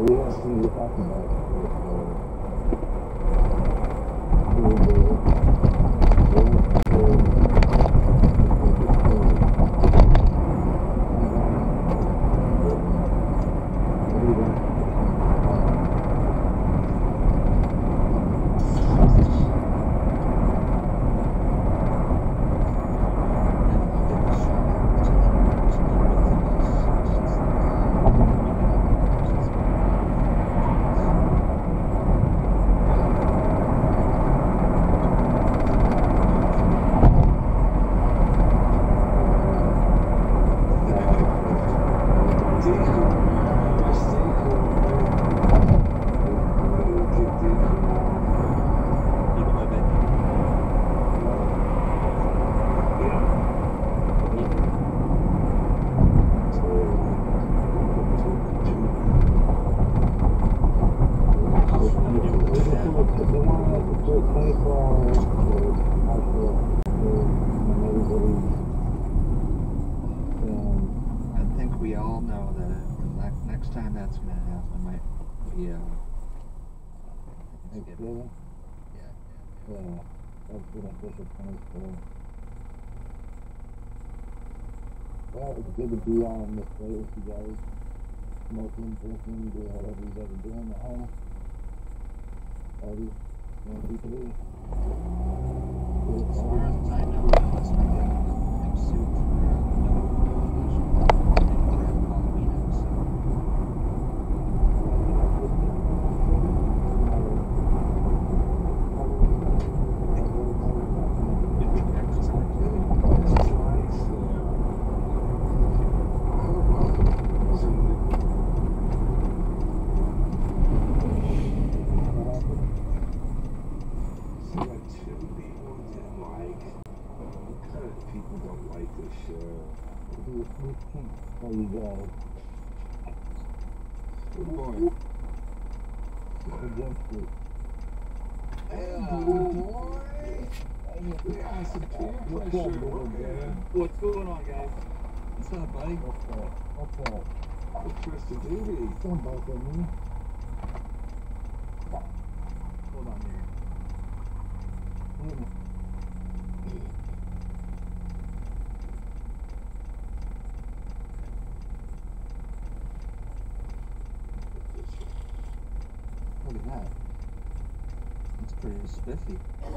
We don't see what you're talking about. I think we all know that ne- next time that's gonna happen, it might be uh, Thanksgiving? Yeah. Yeah, that's good official twenty-four. Well, it's good to be on this day with you guys. Smoking, drinking, doing whatever you guys are doing at home. Party, one, two, three. As far as I know, unless we get for no prohibition, I think we're at Halloween, so. People don't like this show. Do a sneak peek for you guys. Morning. Against it. What's What's up, little brother? What's going on, guys? What's up, buddy? What's up? What's up? What's Mr. Duty? Don't bark at me. Hold on here. Mm. Look at that. It's pretty spiffy. I'm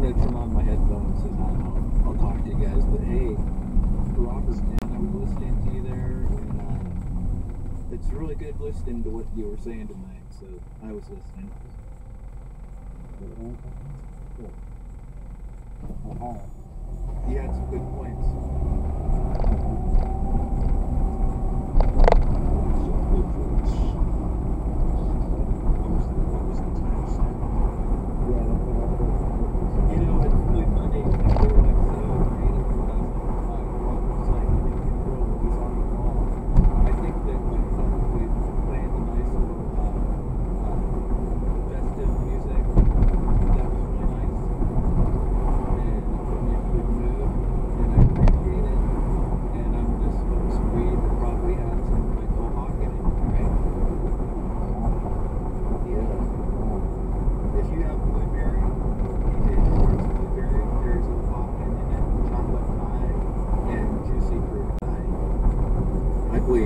gonna turn on my headphones and uh, I'll, I'll talk to you guys. But hey, Robert's down. I listening to you there, and uh, it's really good listening to what you were saying tonight. So I was listening. You had some good points. You know, it's really funny. Like, they were like so creative about like Robert's like in control of his on the ball. I think that when we played the nice little uh, uh, festive music, that was really nice. And it put me in a good mood, and I appreciate it. And I'm just smoking some weed that probably had some like Ohak in it, right? Yeah. If you have blueberry, DJ Shorts blueberry, there's a poppin in it, chocolate Thai, and juicy fruit Thai. I believe something like that. Pretty sure that's Texas. You can go off of that. There's Texas Chinese restaurants. Oaxaca. Uh, Acapulco. Oh wow. Hey, Dan Denver, I can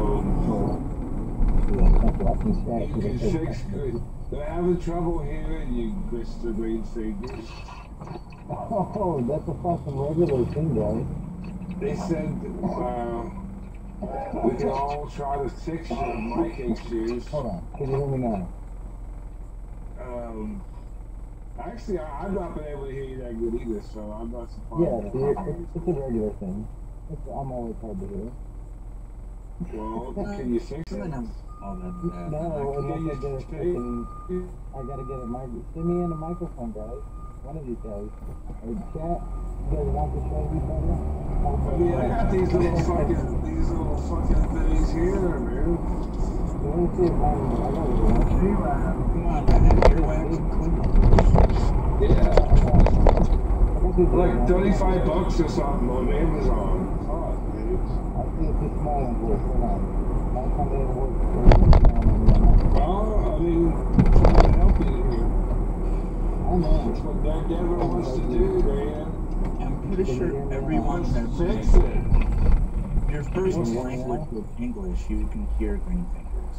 you can fix good. They're having trouble hearing you, Mr. Green Fingers. Oh, that's a fucking regular thing, guys. They said uh, we can all try to fix your mic issues. Hold on. Can you hear me now? Um, Actually, I, I've not been able to hear you that good either, so I'm not surprised. Yeah, see, it's, it's a regular thing. It's, I'm always hard to hear. Well, can you fix it? Know all that bad. No, can unless I you get a stay- freaking, I gotta get a mic. Send me in a microphone, guys. One of these days. Or chat. You guys want to show each other? I I got these little fucking, these little fucking things here, man. Want to see if mine, I know what you want. Come on, I have earwax Yeah. I think Like just- 35 bucks or something on Amazon. Fuck, dude. I see it's too small on this. Hold on. Well, I mean, trying to help you here. I know. What Dad Denver wants to do, man. I'm pretty sure everyone has fix it. your first language is English. You can hear green fingers.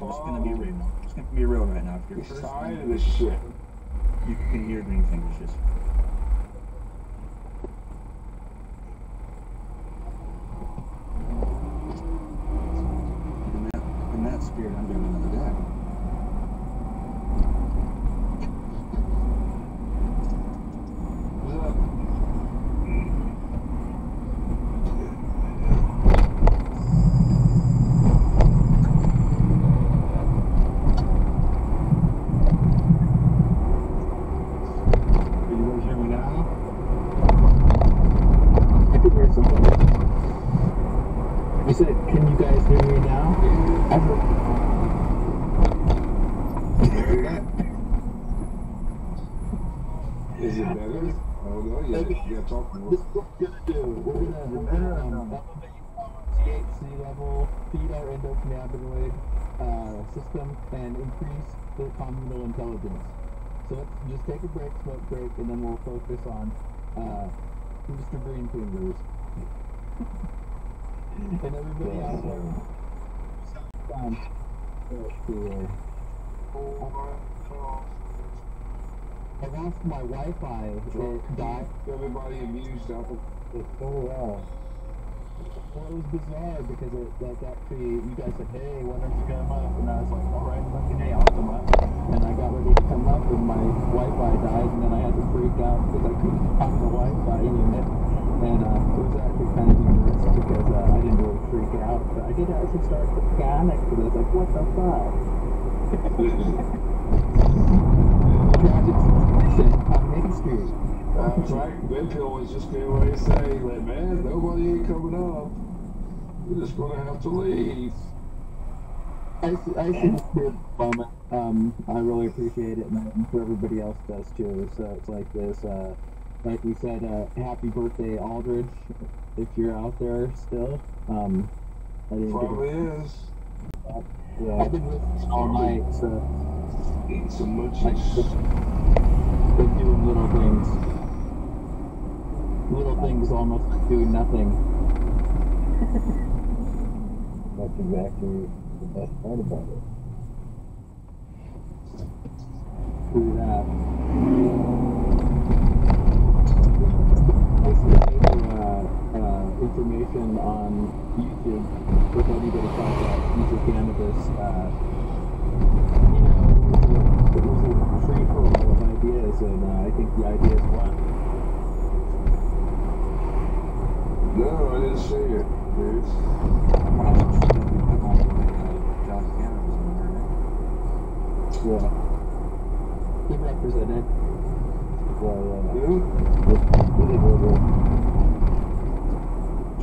I'm just gonna be real. I'm just gonna be real right now. If your first language, shit. you can hear green fingers just in that, in that spirit, I'm doing another dab. What's? Can you guys hear me now? I. I said, you hear? I Is it better? Oh no, you gotta, you gotta talk more. This is what we're gonna do. We're gonna um, elevate THC level, feed our endocannabinoid uh, system, and increase the communal intelligence. So let's just take a break, smoke break, and then we'll focus on uh, Mr. Green Fingers. and everybody out there. Um, to, I lost my Wi-Fi. It. Everybody amused out It's so well. Well, it was bizarre because it, like, actually, you guys said, hey, why don't you come up? And I was like, all right, fucking hey, I'll come up. And I got ready to come up, and my Wi-Fi died, and then I had to freak out because I couldn't find the Wi-Fi unit. And uh, it was actually kind of because uh, I didn't really freak out, but I did actually start to panic because I was like, what the fuck? Tragic situation on Main Street. That's right. Winfield was just getting ready to say, like, man, nobody ain't coming up. We're just gonna have to leave. I see, I see spirit moment. Um, I really appreciate it, and I'm sure everybody else does too. So it's like this, uh, like we said, uh, happy birthday, Aldridge, if you're out there still. Um, I didn't get Probably it. is. Yeah, I've been listening all night, so Eat some munchies. been doing little things. Little things almost like doing nothing. That's exactly the best part about it. True that. I see uh, uh, information on YouTube with anybody use your cannabis. Uh, you know, it was a, it was a free for all of ideas, and uh, I think the ideas won. No, I didn't see it, dude. How much did we put on the John Cannabis in there? Yeah. He represented. Well, yeah. Dude, We did go there. who's on there? Genetics, There uh,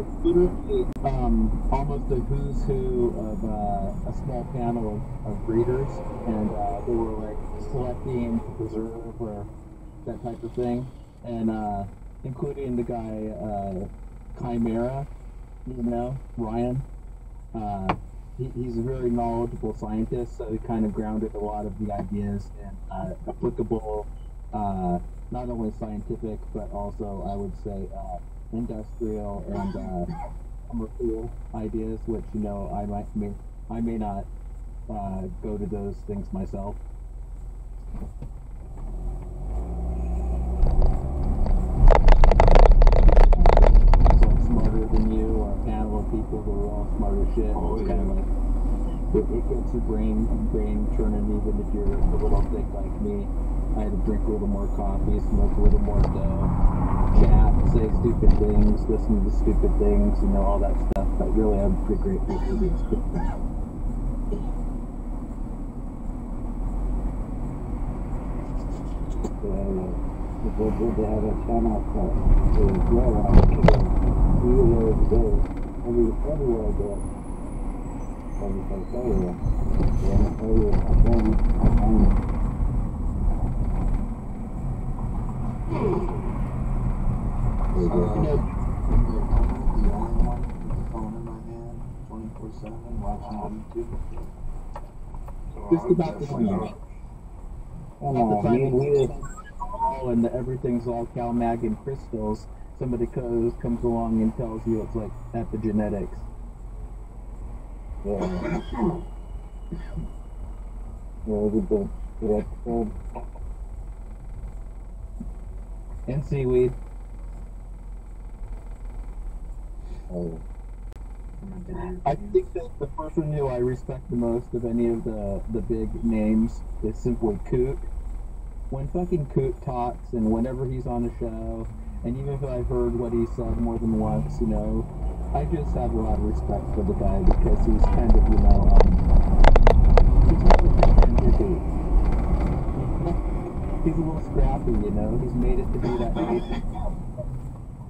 was literally um, almost a who's who of uh, a small panel of, of breeders, and uh, they were like selecting to preserve or that type of thing, and uh, including the guy uh, Chimera, you know, Ryan. Uh, he, he's a very knowledgeable scientist, so he kind of grounded a lot of the ideas in uh, applicable, not only scientific, but also, I would say, uh, industrial and uh, commercial ideas, which, you know, I might may, I may not uh, go to those things myself. So I'm smarter than you, or a panel of people who are all smart as shit. Oh, it's yeah. kind of like it, it gets your brain brain turning even if you're a little thick like me. I had to drink a little more coffee, smoke a little more dough, chat, say stupid things, listen to stupid things, you know, all that stuff. But really, I'm pretty grateful for good to have a channel for to grow the. Everywhere to go. Every, everywhere to go. Yeah. I I. Very good. Uh, the only one with the phone in my hand, twenty-four seven, watching YouTube. Just about the same. Come on, me and we time all and the, everything's all CalMag and crystals. Somebody goes comes along and tells you it's like epigenetics. Yeah. Yeah, we did the, the episode. Um, and seaweed. Oh, I think that the person who I respect the most of any of the, the big names is simply Coot. When fucking Coot talks and whenever he's on a show, and even if I've heard what he said more than once, you know, I just have a lot of respect for the guy because he's kind of, you know, um, he's not a pretend hippie. He's a little scrappy, you know, he's made it to be that age.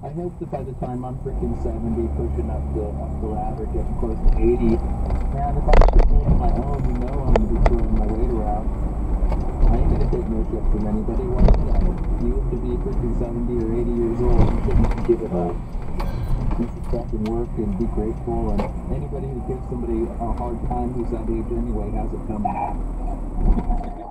I hope that by the time I'm freaking 70, pushing up the up the ladder, getting close to 80, man, if I'm sitting on my own, you know I'm gonna be throwing my weight around. I ain't gonna take no shit from anybody. I? You have to be freaking 70 or 80 years old. You shouldn't give it up. You should fucking work and be grateful. And anybody who gives somebody a hard time who's that age anyway has it coming.